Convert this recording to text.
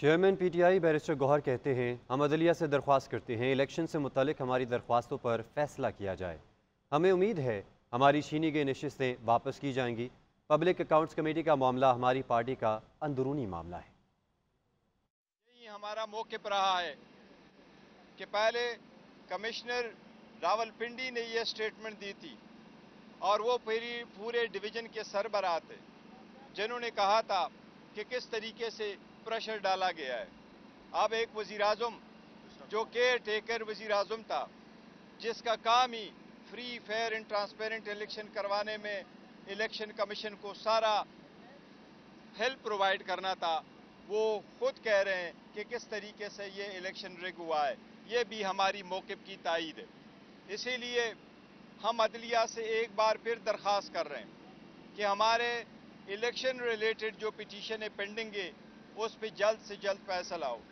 Chairman PTI barrister Gauhar कहते हैं, हम अदलिया से दरख्वास्त करते हैं, इलेक्शन से मुतलिक हमारी दरख्वास्तों पर फैसला किया जाए। हमें उम्मीद है, हमारी छीनी गई नशस्तें वापस की जाएँगी। पब्लिक अकाउंट्स कमेटी का मामला हमारी पार्टी का अंदरूनी मामला है। यही हमारा पर रहा है कि पहले कमिश्नर रावलपिंडी ने यह स्टेटमेंट दी थी और वो पूरी पूरे डिवीज़न के सरबराह थे, जिन्होंने कहा था कि किस तरीके से प्रेशर डाला गया है। अब एक वज़ीर अजम जो केयर टेकर वज़ीर अजम था, जिसका काम ही free fair and transparent election करवाने में इलेक्शन कमीशन को सारा हेल्प प्रोवाइड करना था, वो खुद कह रहे हैं कि किस तरीके से ये इलेक्शन रिग हुआ है। ये भी हमारी मौकब की तइद है। इसीलिए हम अदलिया से एक बार फिर दरख्वास्त कर रहे हैं कि हमारे इलेक्शन रिलेटेड जो पिटीशन है पेंडिंग है उस पर जल्द से जल्द फैसला हो